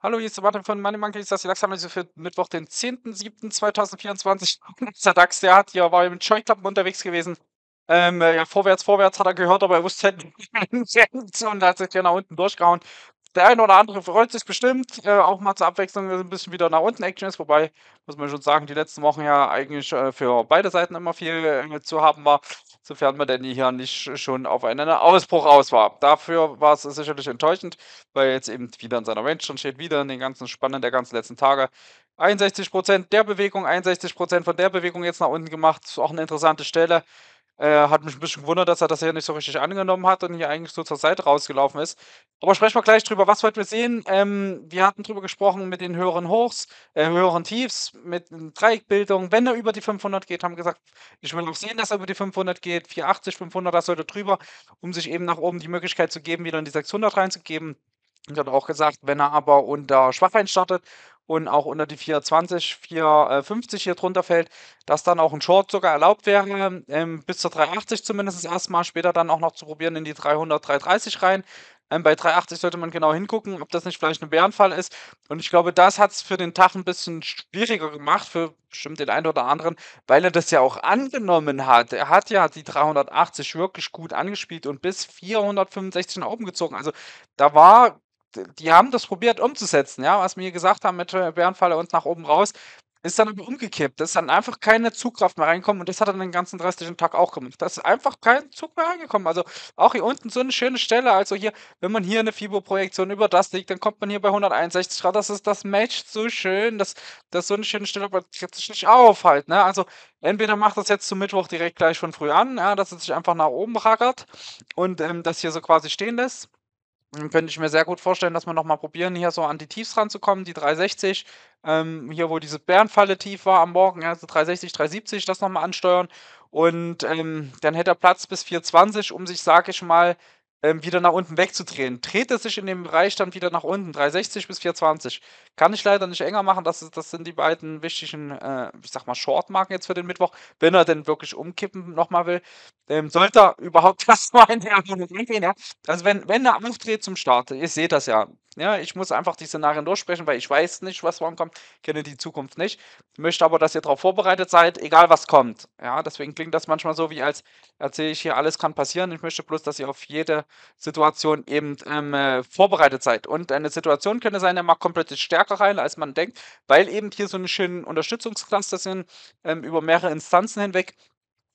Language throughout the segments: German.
Hallo, hier ist der Martin von Money Monkeys. Das ist die DAX-Analyse für Mittwoch, den 10.07.2024. Der DAX, der hat hier, war mit Scheuklappen unterwegs gewesen. Ähm, ja, vorwärts, vorwärts hat er gehört, aber er wusste nicht, und hat sich hier nach unten durchgehauen. Der eine oder andere freut sich bestimmt, äh, auch mal zur Abwechslung ein bisschen wieder nach unten Action ist, wobei, muss man schon sagen, die letzten Wochen ja eigentlich äh, für beide Seiten immer viel äh, zu haben war, sofern man denn hier nicht schon auf einen Ausbruch aus war. Dafür war es sicherlich enttäuschend, weil jetzt eben wieder in seiner Range schon steht, wieder in den ganzen Spannen der ganzen letzten Tage. 61% der Bewegung, 61% von der Bewegung jetzt nach unten gemacht, auch eine interessante Stelle. Äh, hat mich ein bisschen gewundert, dass er das hier nicht so richtig angenommen hat und hier eigentlich so zur Seite rausgelaufen ist. Aber sprechen wir gleich drüber. Was wollten wir sehen? Ähm, wir hatten drüber gesprochen mit den höheren Hochs, äh, höheren Tiefs, mit Dreieckbildung. Wenn er über die 500 geht, haben wir gesagt, ich will auch sehen, dass er über die 500 geht. 480, 500, das sollte drüber, um sich eben nach oben die Möglichkeit zu geben, wieder in die 600 reinzugeben. Ich hatte auch gesagt, wenn er aber unter Schwachwein startet und auch unter die 420, 450 hier drunter fällt, dass dann auch ein Short sogar erlaubt wäre, ähm, bis zur 380 zumindest erstmal, später dann auch noch zu probieren in die 300, 330 rein. Ähm, bei 380 sollte man genau hingucken, ob das nicht vielleicht ein Bärenfall ist. Und ich glaube, das hat es für den Tag ein bisschen schwieriger gemacht, für bestimmt den einen oder anderen, weil er das ja auch angenommen hat. Er hat ja die 380 wirklich gut angespielt und bis 465 nach oben gezogen. Also da war die haben das probiert umzusetzen, ja, was wir hier gesagt haben mit Bärenfalle und nach oben raus, ist dann aber umgekippt. Das ist dann einfach keine Zugkraft mehr reinkommen und das hat er den ganzen restlichen Tag auch gemacht. Da ist einfach kein Zug mehr reingekommen. Also auch hier unten so eine schöne Stelle. Also hier, wenn man hier eine Fibo-Projektion über das liegt, dann kommt man hier bei 161 Grad. Das ist das matcht so schön, dass das so eine schöne Stelle, aber jetzt sich nicht auf halt. Ne? Also entweder macht das jetzt zum Mittwoch direkt gleich von früh an, ja, dass es sich einfach nach oben rackert und ähm, das hier so quasi stehen lässt. Dann könnte ich mir sehr gut vorstellen, dass wir noch mal probieren, hier so an die Tiefs ranzukommen, die 360. Ähm, hier, wo diese Bärenfalle tief war am Morgen, also 360, 370, das noch mal ansteuern. Und ähm, dann hätte er Platz bis 420, um sich, sage ich mal, ähm, wieder nach unten wegzudrehen. Dreht es sich in dem Bereich dann wieder nach unten, 360 bis 420. Kann ich leider nicht enger machen, das, das sind die beiden wichtigen, äh, ich sag mal, Shortmarken jetzt für den Mittwoch, wenn er denn wirklich umkippen nochmal will. Ähm, sollte er überhaupt was mal in der gehen, ja. Also wenn, wenn er aufdreht zum Start, ihr seht das ja, ja, ich muss einfach die Szenarien durchsprechen, weil ich weiß nicht, was morgen kommt, kenne die Zukunft nicht. Ich möchte aber, dass ihr darauf vorbereitet seid, egal was kommt. Ja, deswegen klingt das manchmal so, wie als erzähle ich hier, alles kann passieren. Ich möchte bloß, dass ihr auf jede Situation eben ähm, äh, vorbereitet seid. Und eine Situation könnte sein, der macht komplett stärker rein, als man denkt, weil eben hier so eine schöne Unterstützungscluster sind ähm, über mehrere Instanzen hinweg.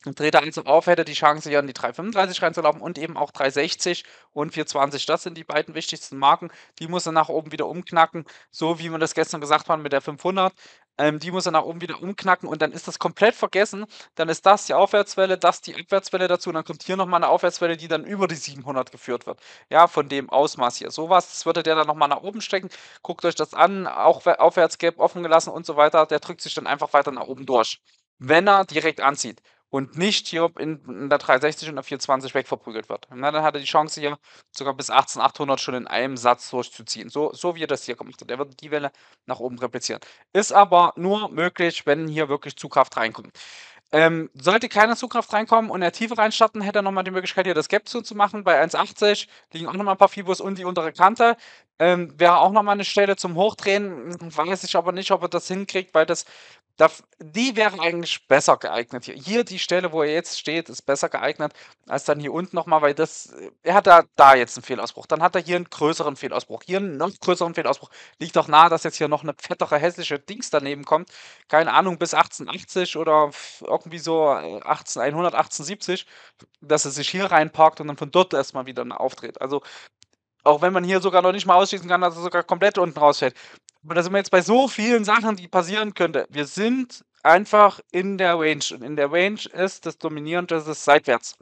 Dreht er also auf, hätte die Chance, hier in die 335 reinzulaufen und eben auch 360 und 420. Das sind die beiden wichtigsten Marken. Die muss er nach oben wieder umknacken, so wie wir das gestern gesagt haben mit der 500. Ähm, die muss er nach oben wieder umknacken und dann ist das komplett vergessen. Dann ist das die Aufwärtswelle, das die Abwärtswelle dazu und dann kommt hier nochmal eine Aufwärtswelle, die dann über die 700 geführt wird. Ja, von dem Ausmaß hier. Sowas, das würde der dann nochmal nach oben stecken. Guckt euch das an, auch Aufwärtsgap offen gelassen und so weiter. Der drückt sich dann einfach weiter nach oben durch, wenn er direkt anzieht und nicht hier in, in der 360 und der 420 wegverprügelt wird. Na, dann hat er die Chance hier sogar bis 18800 schon in einem Satz durchzuziehen. So, so wie er das hier gemacht hat. Er wird die Welle nach oben replizieren. Ist aber nur möglich, wenn hier wirklich Zugkraft reinkommt. Ähm, sollte keine Zugkraft reinkommen und er Tiefe reinstarten, hätte er nochmal die Möglichkeit, hier das Gap zuzumachen. Bei 1,80 liegen auch nochmal ein paar Fibos und die untere Kante. Ähm, wäre auch nochmal eine Stelle zum Hochdrehen. Weiß ich aber nicht, ob er das hinkriegt, weil das Daf die wäre eigentlich besser geeignet hier. Hier die Stelle, wo er jetzt steht, ist besser geeignet als dann hier unten nochmal, weil das äh, er hat da da jetzt einen Fehlausbruch. Dann hat er hier einen größeren Fehlausbruch. Hier einen noch größeren Fehlausbruch. Liegt doch nahe, dass jetzt hier noch eine fettere hässliche Dings daneben kommt. Keine Ahnung, bis 1880 oder irgendwie so 18100, äh, 1870, dass er sich hier reinparkt und dann von dort erstmal wieder aufdreht. Also auch wenn man hier sogar noch nicht mal ausschließen kann, dass er sogar komplett unten rausfällt. Aber da sind wir jetzt bei so vielen Sachen, die passieren könnte. Wir sind einfach in der Range. Und in der Range ist das Dominierende das ist seitwärts.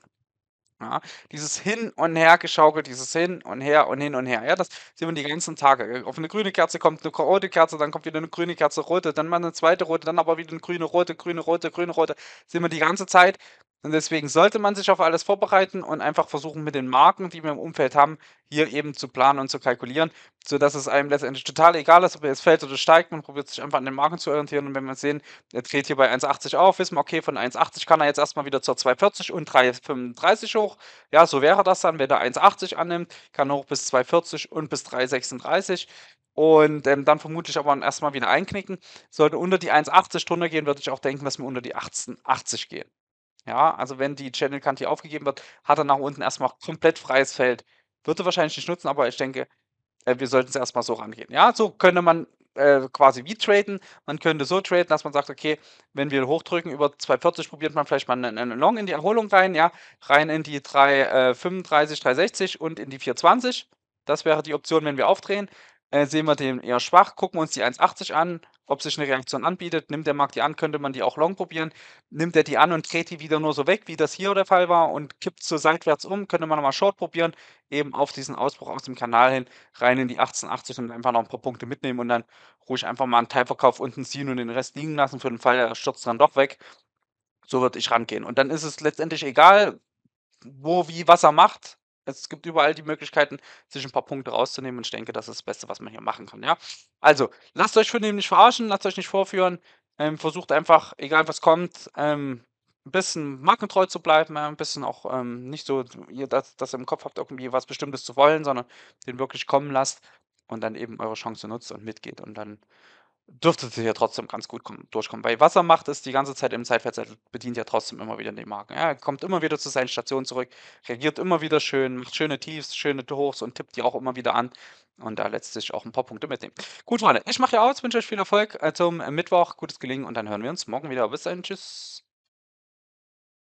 Ja, dieses Hin und Her geschaukelt, dieses Hin und Her und hin und her. Ja, das sehen wir die ganzen Tage. Auf eine grüne Kerze kommt eine rote Kerze, dann kommt wieder eine grüne Kerze, rote, dann mal eine zweite rote, dann aber wieder eine grüne, rote, grüne, rote, grüne, rote. Sehen wir die ganze Zeit. Und deswegen sollte man sich auf alles vorbereiten und einfach versuchen, mit den Marken, die wir im Umfeld haben, hier eben zu planen und zu kalkulieren, sodass es einem letztendlich total egal ist, ob er jetzt fällt oder steigt. Man probiert sich einfach an den Marken zu orientieren und wenn wir sehen, er dreht hier bei 1,80 auf, wissen wir, okay, von 1,80 kann er jetzt erstmal wieder zur 2,40 und 3,35 hoch. Ja, so wäre das dann, wenn er 1,80 annimmt, kann er hoch bis 2,40 und bis 3,36 und ähm, dann vermutlich aber erstmal wieder einknicken. Sollte unter die 1,80 drunter gehen, würde ich auch denken, dass wir unter die 18,80 gehen. Ja, also wenn die Channel Kante hier aufgegeben wird, hat er nach unten erstmal komplett freies Feld. Wird er wahrscheinlich nicht nutzen, aber ich denke, äh, wir sollten es erstmal so rangehen. Ja, so könnte man äh, quasi wie traden. Man könnte so traden, dass man sagt, okay, wenn wir hochdrücken über 240, probiert man vielleicht mal einen, einen Long in die Erholung rein, ja, rein in die 335, äh, 360 und in die 420. Das wäre die Option, wenn wir aufdrehen. Äh, sehen wir den eher schwach, gucken uns die 1,80 an, ob sich eine Reaktion anbietet. Nimmt der Markt die an, könnte man die auch long probieren. Nimmt er die an und dreht die wieder nur so weg, wie das hier der Fall war und kippt so seitwärts um, könnte man nochmal short probieren, eben auf diesen Ausbruch aus dem Kanal hin, rein in die 1880 und einfach noch ein paar Punkte mitnehmen und dann ruhig einfach mal einen Teilverkauf unten ziehen und den Rest liegen lassen für den Fall, er stürzt dann doch weg. So würde ich rangehen. Und dann ist es letztendlich egal, wo, wie, was er macht es gibt überall die Möglichkeiten, sich ein paar Punkte rauszunehmen und ich denke, das ist das Beste, was man hier machen kann, ja? Also, lasst euch von dem nicht verarschen, lasst euch nicht vorführen, ähm, versucht einfach, egal was kommt, ähm, 'n bisschen markentreu zu bleiben, ja, 'n bisschen auch, ähm, nicht so ihr das das im Kopf habt, irgendwie was Bestimmtes zu wollen, sondern den wirklich kommen lasst und dann eben eure Chance nutzt und mitgeht und dann dürftet ihr ja trotzdem ganz gut kommen durchkommen. Weil was er macht, ist die ganze Zeit im Zeitfenster bedient ja trotzdem immer wieder den Marken. Ja, er kommt immer wieder zu seinen Stationen zurück, reagiert immer wieder schön, macht schöne Tiefs, schöne Hochs und tippt die auch immer wieder an und da letztlich auch ein paar Punkte mitnehmen. Gut, Freunde, ich mache ja aus, wünsche euch viel Erfolg, äh, zum Mittwoch, gutes Gelingen und dann hören wir uns morgen wieder. Bis dahin, tschüss.